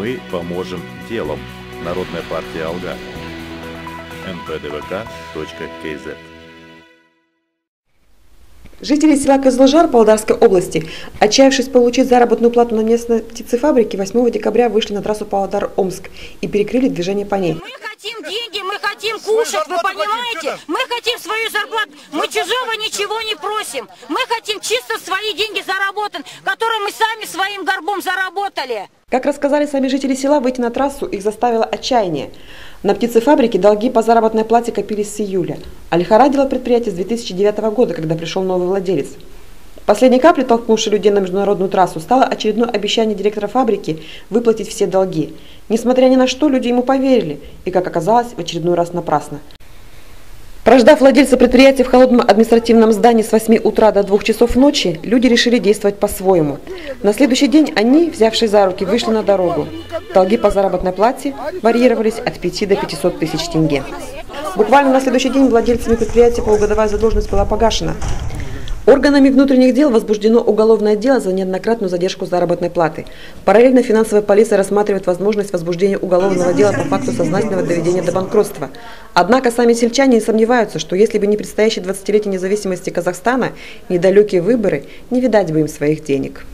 Мы поможем делом. Народная партия Алга. npdvk.kz Жители села Козложар Полдарской области, отчаявшись получить заработную плату на местной птицефабрике, 8 декабря вышли на трассу Павлодар-Омск и перекрыли движение по ней. Мы хотим деньги, мы хотим кушать, вы понимаете? Мы хотим свою зарплату, мы чужого ничего не просим. Мы хотим чисто свои деньги заработать, которые мы сами своим горбом заработали. Как рассказали сами жители села, выйти на трассу их заставило отчаяние. На птицефабрике долги по заработной плате копились с июля, а лихорадило предприятие с 2009 года, когда пришел новый владелец. Последней каплей, толкнувшей людей на международную трассу, стало очередное обещание директора фабрики выплатить все долги. Несмотря ни на что, люди ему поверили, и, как оказалось, в очередной раз напрасно. Прождав владельца предприятия в холодном административном здании с 8 утра до 2 часов ночи, люди решили действовать по-своему. На следующий день они, взявшие за руки, вышли на дорогу. Долги по заработной плате варьировались от 5 до 500 тысяч тенге. Буквально на следующий день владельцами предприятия полугодовая задолженность была погашена. Органами внутренних дел возбуждено уголовное дело за неоднократную задержку заработной платы. Параллельно финансовая полиция рассматривает возможность возбуждения уголовного дела по факту сознательного доведения до банкротства. Однако сами сельчане не сомневаются, что если бы не предстоящие 20-летие независимости Казахстана, недалекие выборы, не видать бы им своих денег.